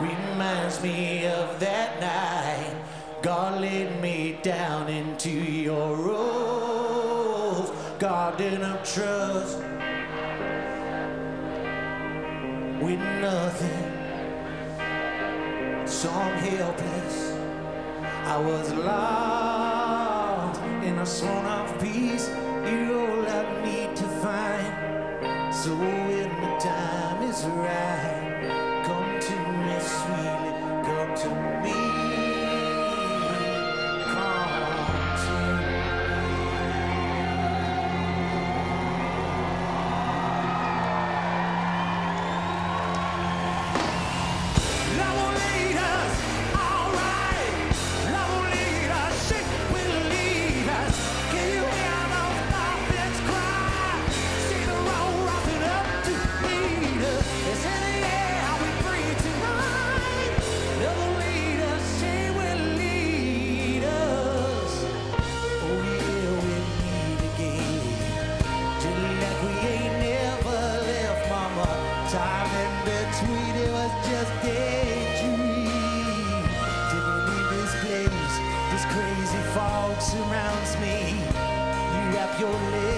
reminds me of that night. God led me down into your rose, garden of trust. With nothing, so I'm helpless. I was lost in a sworn of peace. You're all I need to find. So in the time come to me sweetly, come to me. your lips.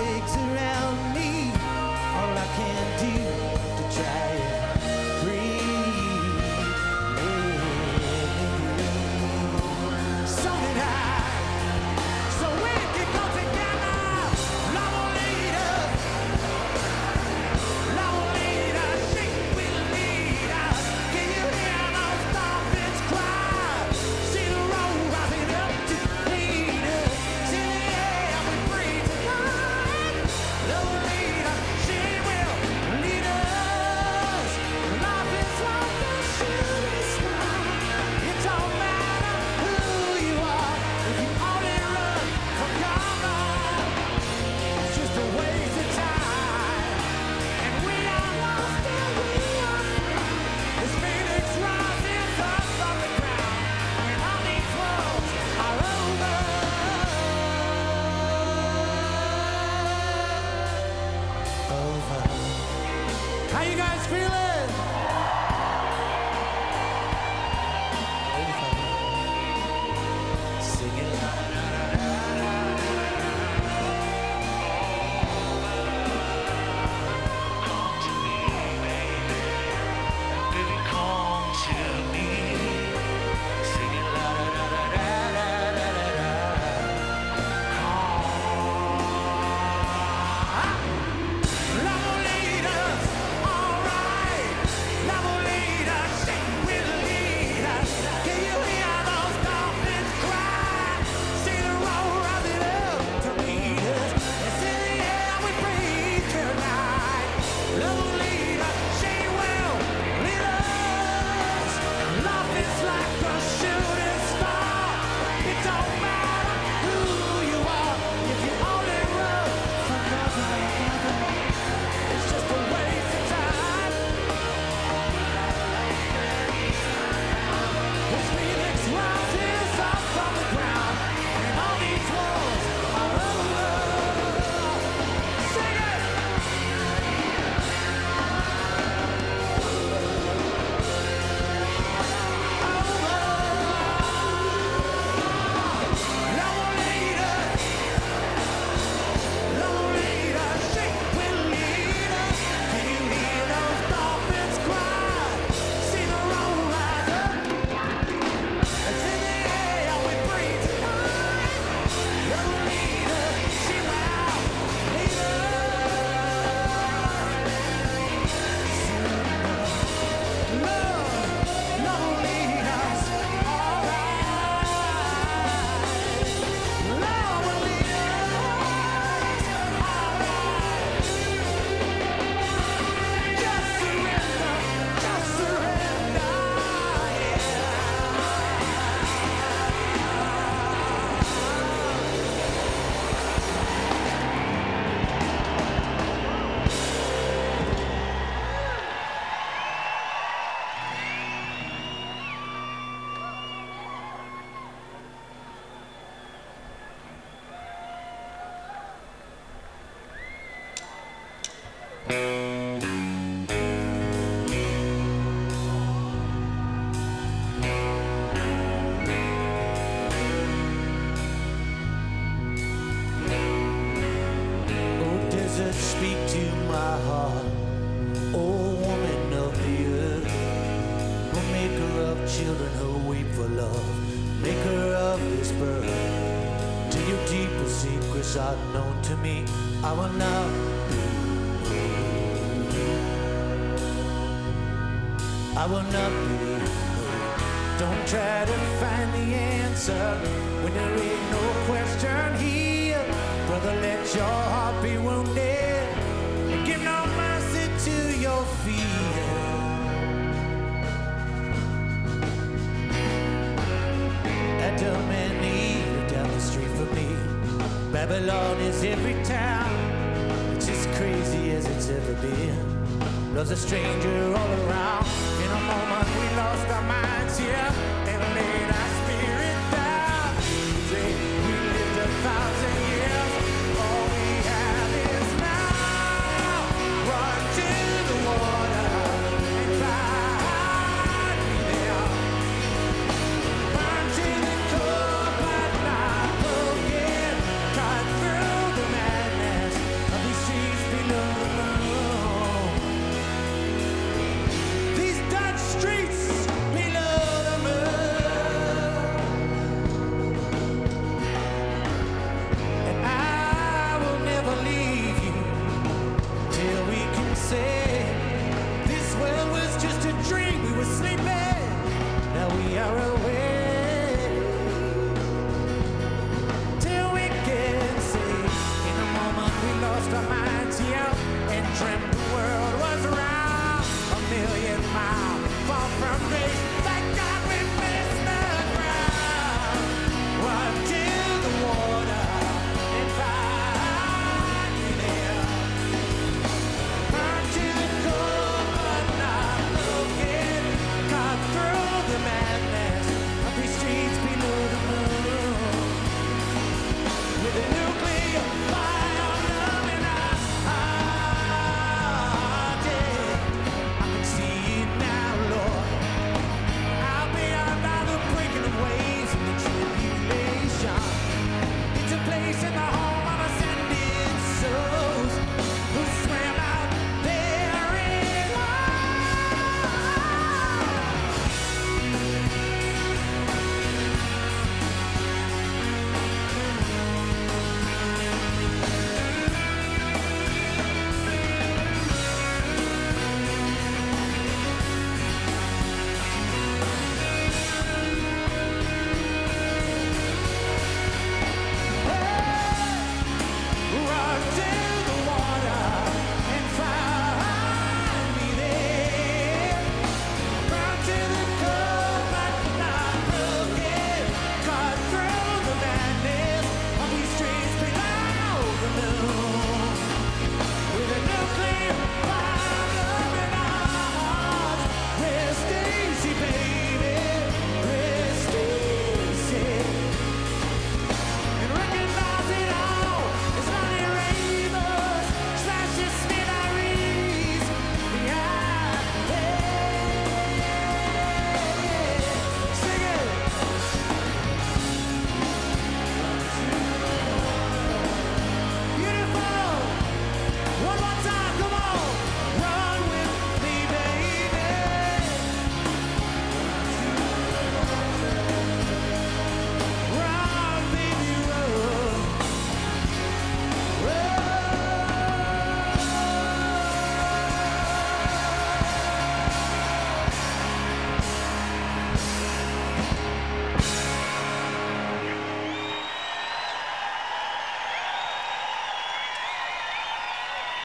speak to my heart, O woman of the earth. O maker of children who weep for love, maker of this birth. Till your deeper secrets are known to me, I will not. be. I will not be. Don't try to find the answer when there ain't no question here. Brother, let your heart be wounded. Babylon is every town. It's as crazy as it's ever been. Love's a stranger all around in a moment